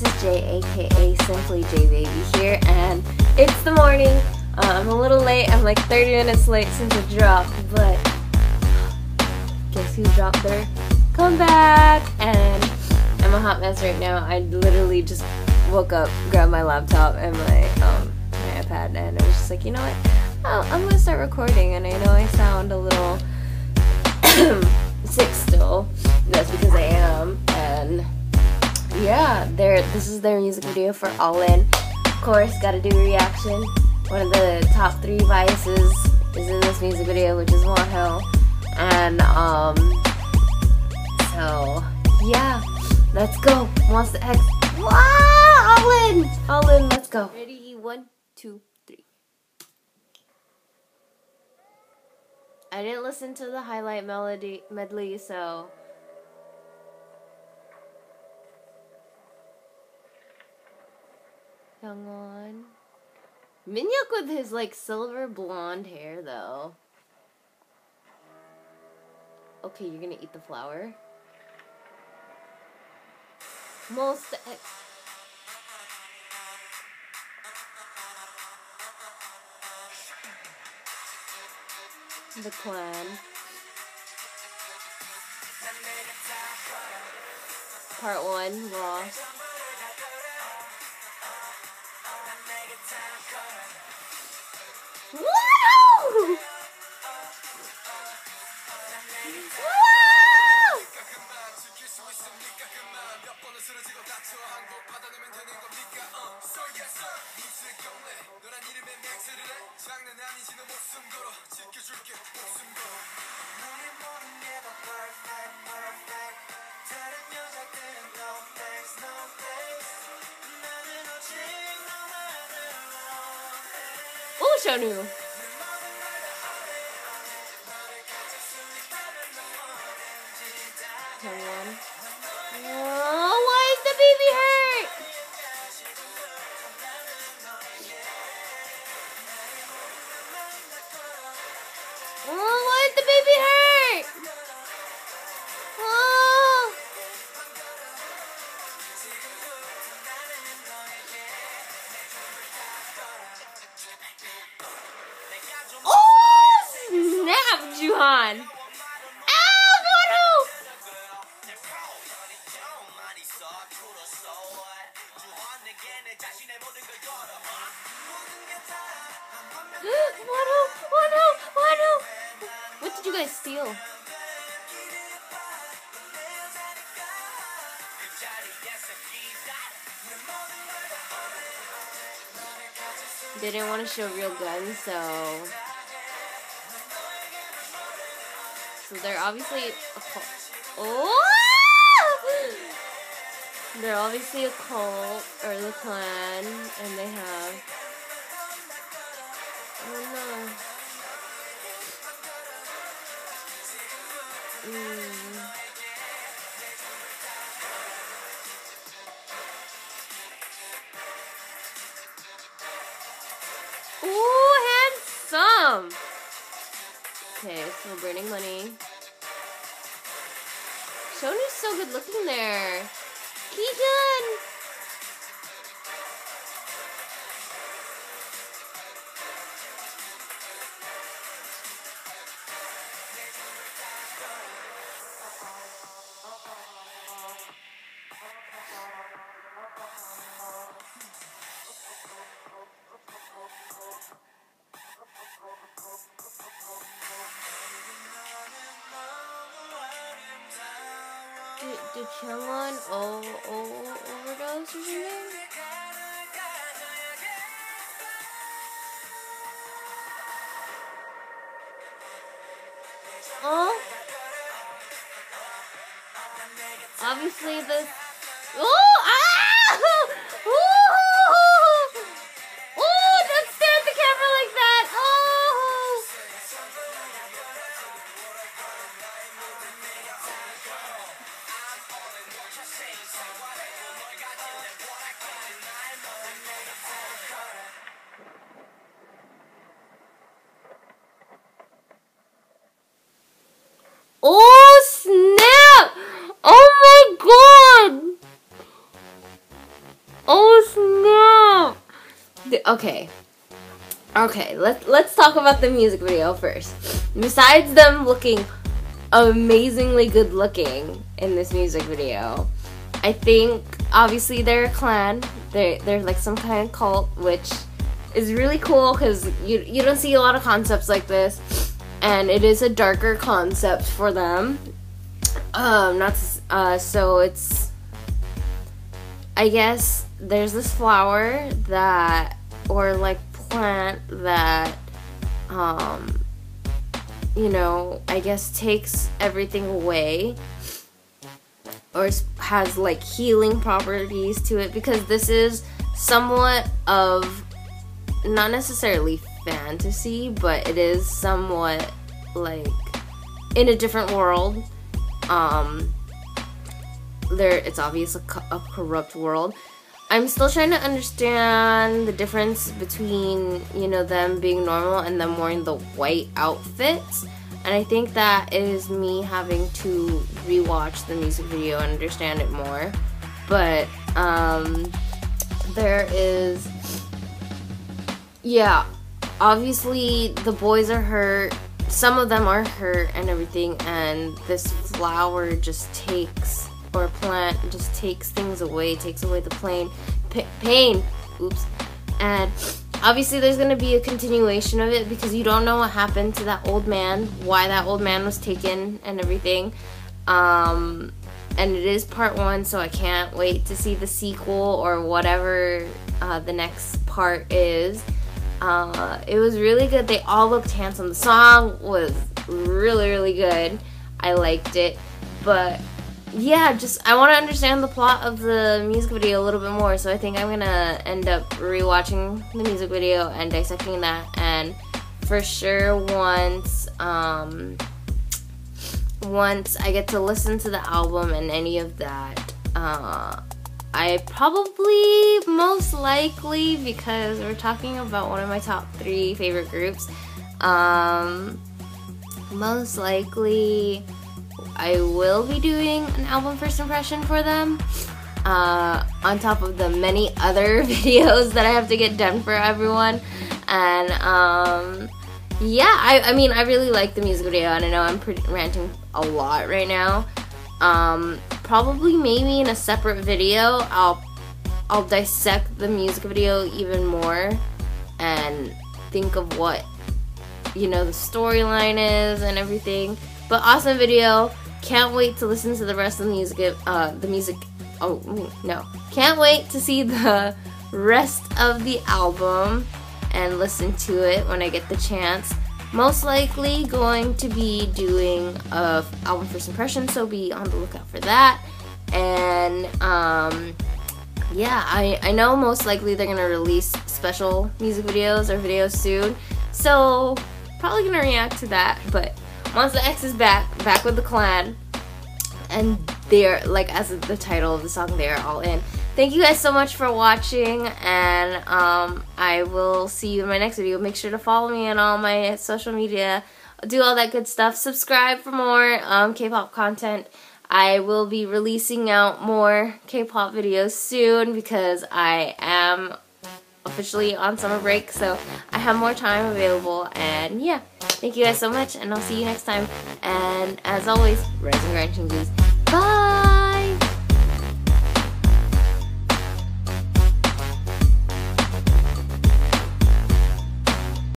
this is Jay, aka Simply J Baby here, and it's the morning. Uh, I'm a little late. I'm like 30 minutes late since it dropped, but guess who dropped their comeback? And I'm a hot mess right now. I literally just woke up, grabbed my laptop and my um my iPad, and I was just like, you know what? Oh, I'm gonna start recording, and I know I sound a little sick still. That's because I am, and yeah, there. This is their music video for All In. Of course, gotta do a reaction. One of the top three biases is in this music video, which is Wonho, and um, so yeah, let's go. Monsta X. Wow, All In, All In. Let's go. Ready? One, two, three. I didn't listen to the highlight melody medley, so Hyungwon. Minhyuk with his like silver blonde hair though. Okay, you're gonna eat the flower. Most the clan. Part one, lost. 와우! 지켜줄게 Shownu. Someone. Oh, why is the baby hurt? You? They didn't want to show real guns, so so they're obviously a cult. Oh! They're obviously a cult or the clan, and they have. Oh no. Mm. Ooh, handsome! Okay, so burning money. Shownu's so good looking there. Keegan! Did, did Hyungwon oh, oh, overdose or something? Oh? Obviously the... Oh! Ah! Oh! Oh snap! Oh my god! Oh snap! Okay. Okay, let's let's talk about the music video first. Besides them looking amazingly good looking in this music video, I think obviously they're a clan. They're, they're like some kind of cult, which is really cool because you, you don't see a lot of concepts like this. And it is a darker concept for them. Um, not uh, so it's. I guess there's this flower that, or like plant that, um, you know, I guess takes everything away or has like healing properties to it because this is somewhat of not necessarily fantasy, but it is somewhat like in a different world. Um, there, it's obviously a, a corrupt world. I'm still trying to understand the difference between, you know, them being normal and them wearing the white outfits. And I think that is me having to rewatch the music video and understand it more. But um, there is, yeah, obviously the boys are hurt. Some of them are hurt and everything, and this flower just takes, or plant just takes things away, takes away the pain, pain. Oops. And obviously there's going to be a continuation of it because you don't know what happened to that old man, why that old man was taken and everything. Um, and it is part one, so I can't wait to see the sequel or whatever uh, the next part is. Uh, it was really good. They all looked handsome. The song was really, really good. I liked it. But yeah, just I want to understand the plot of the music video a little bit more. So I think I'm gonna end up rewatching the music video and dissecting that. And for sure, once um, once I get to listen to the album and any of that, uh, I probably most likely because we're talking about one of my top three favorite groups. Um, most likely I will be doing an album first impression for them. Uh, on top of the many other videos that I have to get done for everyone. And um, yeah, I, I mean, I really like the music video, and I know I'm pretty, ranting a lot right now. Um, probably maybe in a separate video, I'll I'll dissect the music video even more and think of what you know the storyline is and everything. But awesome video. Can't wait to listen to the rest of the music. Uh, the music. Oh no! Can't wait to see the rest of the album and listen to it when I get the chance. Most likely going to be doing a album first impression, so be on the lookout for that. And um, yeah, I, I know most likely they're gonna release special music videos or videos soon, so probably gonna react to that. But Monsta X is back, back with the clan, and they're like as the title of the song, they're all in. Thank you guys so much for watching, and um, I will see you in my next video. Make sure to follow me on all my social media, do all that good stuff. Subscribe for more um, K-pop content. I will be releasing out more K-pop videos soon because I am officially on summer break, so I have more time available. And yeah, thank you guys so much, and I'll see you next time. And as always, rise and grind. Bye!